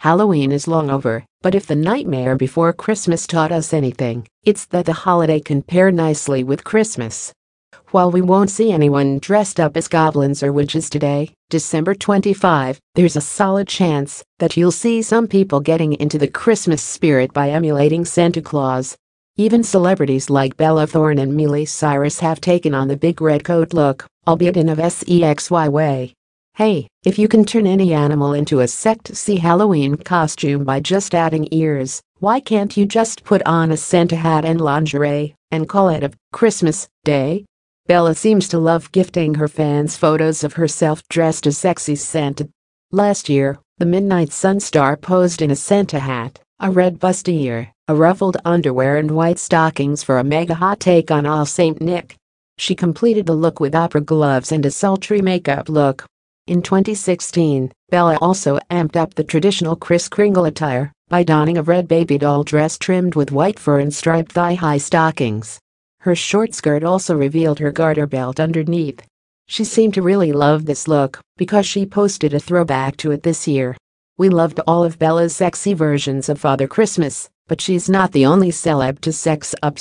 Halloween is long over, but if the nightmare before Christmas taught us anything, it's that the holiday can pair nicely with Christmas. While we won't see anyone dressed up as goblins or witches today, December 25, there's a solid chance that you'll see some people getting into the Christmas spirit by emulating Santa Claus. Even celebrities like Bella Thorne and Miley Cyrus have taken on the big red coat look, albeit in a sexy way. Hey, if you can turn any animal into a sexy Halloween costume by just adding ears, why can't you just put on a Santa hat and lingerie and call it a Christmas day? Bella seems to love gifting her fans photos of herself dressed as sexy Santa. Last year, the Midnight Sun star posed in a Santa hat, a red bustier, a ruffled underwear and white stockings for a mega hot take on All Saint Nick. She completed the look with opera gloves and a sultry makeup look. In 2016, Bella also amped up the traditional Kris Kringle attire by donning a red baby doll dress trimmed with white fur and striped thigh-high stockings. Her short skirt also revealed her garter belt underneath. She seemed to really love this look because she posted a throwback to it this year. We loved all of Bella's sexy versions of Father Christmas, but she's not the only celeb to sex up